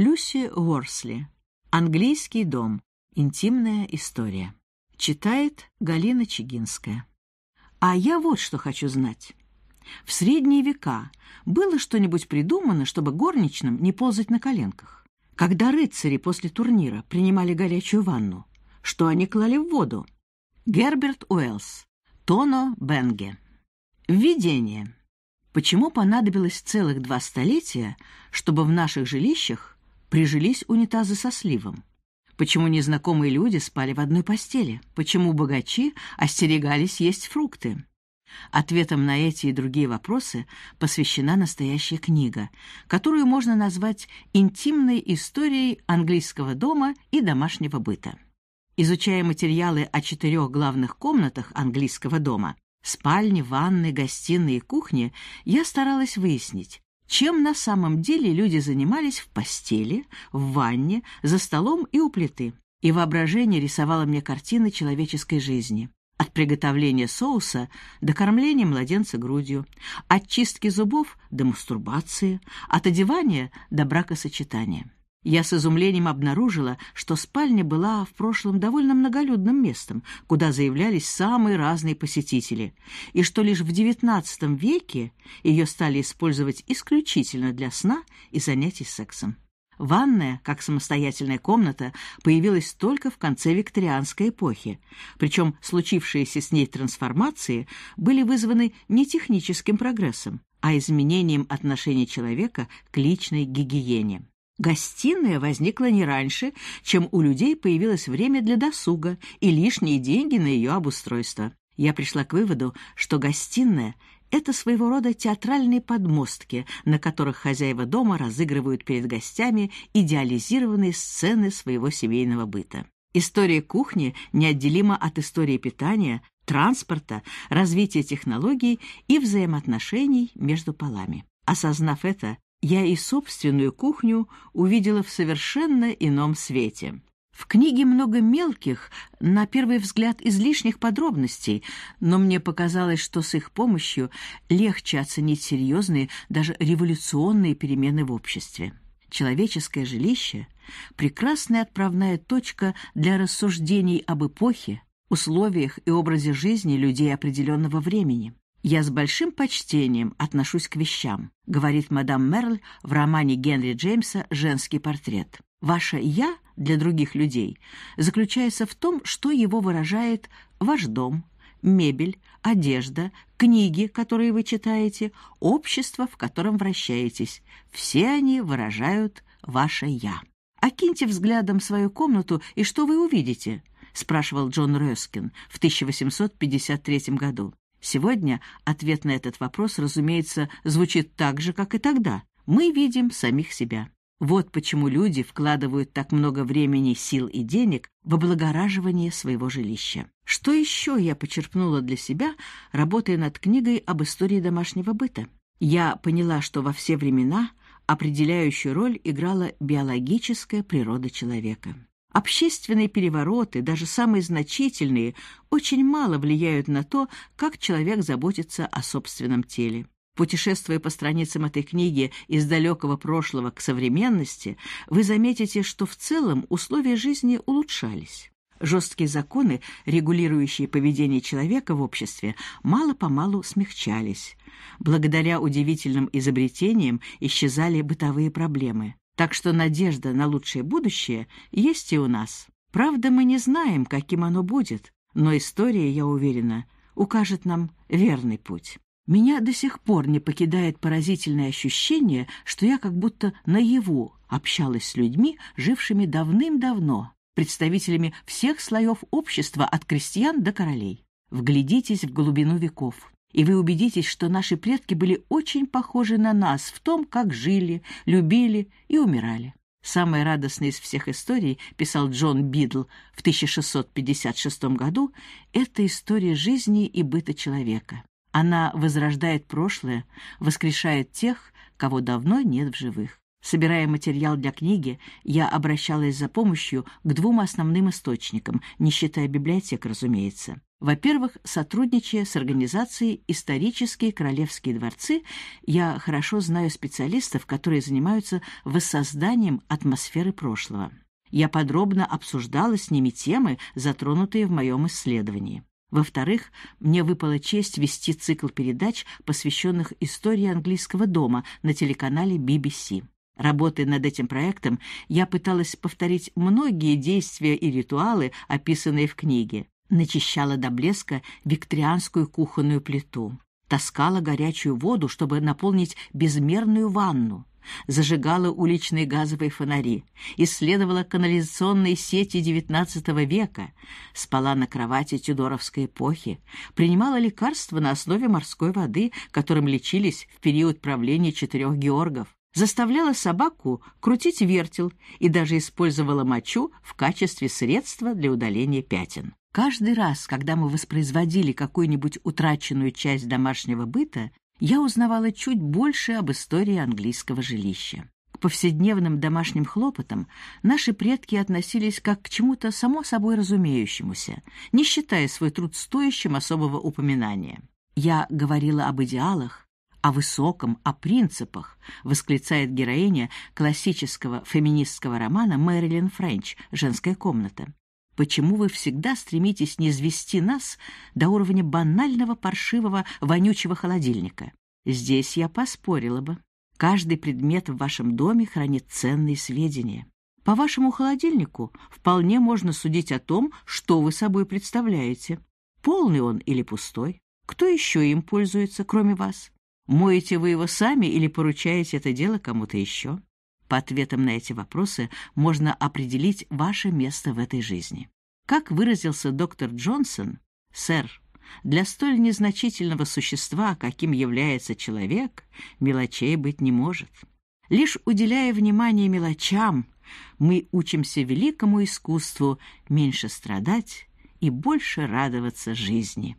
Люси Уорсли. Английский дом. Интимная история. Читает Галина Чигинская. А я вот что хочу знать. В средние века было что-нибудь придумано, чтобы горничным не ползать на коленках? Когда рыцари после турнира принимали горячую ванну, что они клали в воду? Герберт Уэллс. Тоно Бенге. Введение. Почему понадобилось целых два столетия, чтобы в наших жилищах прижились унитазы со сливом? Почему незнакомые люди спали в одной постели? Почему богачи остерегались есть фрукты? Ответом на эти и другие вопросы посвящена настоящая книга, которую можно назвать интимной историей английского дома и домашнего быта. Изучая материалы о четырех главных комнатах английского дома – спальне, ванной, гостиной и кухне – я старалась выяснить, чем на самом деле люди занимались в постели, в ванне, за столом и у плиты. И воображение рисовало мне картины человеческой жизни. От приготовления соуса до кормления младенца грудью, от чистки зубов до мастурбации, от одевания до бракосочетания. Я с изумлением обнаружила, что спальня была в прошлом довольно многолюдным местом, куда заявлялись самые разные посетители, и что лишь в XIX веке ее стали использовать исключительно для сна и занятий сексом. Ванная, как самостоятельная комната, появилась только в конце викторианской эпохи, причем случившиеся с ней трансформации были вызваны не техническим прогрессом, а изменением отношения человека к личной гигиене. Гостиная возникла не раньше, чем у людей появилось время для досуга и лишние деньги на ее обустройство. Я пришла к выводу, что гостиная — это своего рода театральные подмостки, на которых хозяева дома разыгрывают перед гостями идеализированные сцены своего семейного быта. История кухни неотделима от истории питания, транспорта, развития технологий и взаимоотношений между полами. Осознав это, я и собственную кухню увидела в совершенно ином свете. В книге много мелких, на первый взгляд, излишних подробностей, но мне показалось, что с их помощью легче оценить серьезные, даже революционные перемены в обществе. Человеческое жилище — прекрасная отправная точка для рассуждений об эпохе, условиях и образе жизни людей определенного времени. «Я с большим почтением отношусь к вещам», говорит мадам Мерль в романе Генри Джеймса «Женский портрет». «Ваше «я» для других людей заключается в том, что его выражает ваш дом, мебель, одежда, книги, которые вы читаете, общество, в котором вращаетесь. Все они выражают ваше «я». «Окиньте взглядом свою комнату, и что вы увидите?» — спрашивал Джон Рёскин в 1853 году. Сегодня ответ на этот вопрос, разумеется, звучит так же, как и тогда. Мы видим самих себя. Вот почему люди вкладывают так много времени, сил и денег в облагораживание своего жилища. Что еще я почерпнула для себя, работая над книгой об истории домашнего быта? Я поняла, что во все времена определяющую роль играла биологическая природа человека. Общественные перевороты, даже самые значительные, очень мало влияют на то, как человек заботится о собственном теле. Путешествуя по страницам этой книги из далекого прошлого к современности, вы заметите, что в целом условия жизни улучшались. Жесткие законы, регулирующие поведение человека в обществе, мало-помалу смягчались. Благодаря удивительным изобретениям исчезали бытовые проблемы. Так что надежда на лучшее будущее есть и у нас. Правда, мы не знаем, каким оно будет, но история, я уверена, укажет нам верный путь. Меня до сих пор не покидает поразительное ощущение, что я как будто наяву общалась с людьми, жившими давным-давно, представителями всех слоев общества от крестьян до королей. Вглядитесь в глубину веков и вы убедитесь, что наши предки были очень похожи на нас в том, как жили, любили и умирали. Самая радостная из всех историй, писал Джон Бидл в 1656 году, это история жизни и быта человека. Она возрождает прошлое, воскрешает тех, кого давно нет в живых. Собирая материал для книги, я обращалась за помощью к двум основным источникам, не считая библиотек, разумеется. Во-первых, сотрудничая с организацией «Исторические королевские дворцы», я хорошо знаю специалистов, которые занимаются воссозданием атмосферы прошлого. Я подробно обсуждала с ними темы, затронутые в моем исследовании. Во-вторых, мне выпала честь вести цикл передач, посвященных истории английского дома на телеканале BBC. Работая над этим проектом, я пыталась повторить многие действия и ритуалы, описанные в книге. Начищала до блеска викторианскую кухонную плиту. Таскала горячую воду, чтобы наполнить безмерную ванну. Зажигала уличные газовые фонари. Исследовала канализационные сети XIX века. Спала на кровати Тюдоровской эпохи. Принимала лекарства на основе морской воды, которым лечились в период правления четырех Георгов заставляла собаку крутить вертел и даже использовала мочу в качестве средства для удаления пятен. Каждый раз, когда мы воспроизводили какую-нибудь утраченную часть домашнего быта, я узнавала чуть больше об истории английского жилища. К повседневным домашним хлопотам наши предки относились как к чему-то само собой разумеющемуся, не считая свой труд стоящим особого упоминания. Я говорила об идеалах, о высоком, о принципах, восклицает героиня классического феминистского романа Мэрилин Френч «Женская комната». Почему вы всегда стремитесь не извести нас до уровня банального, паршивого, вонючего холодильника? Здесь я поспорила бы. Каждый предмет в вашем доме хранит ценные сведения. По вашему холодильнику вполне можно судить о том, что вы собой представляете. Полный он или пустой? Кто еще им пользуется, кроме вас? Моете вы его сами или поручаете это дело кому-то еще? По ответам на эти вопросы можно определить ваше место в этой жизни. Как выразился доктор Джонсон, сэр, для столь незначительного существа, каким является человек, мелочей быть не может. Лишь уделяя внимание мелочам, мы учимся великому искусству меньше страдать и больше радоваться жизни.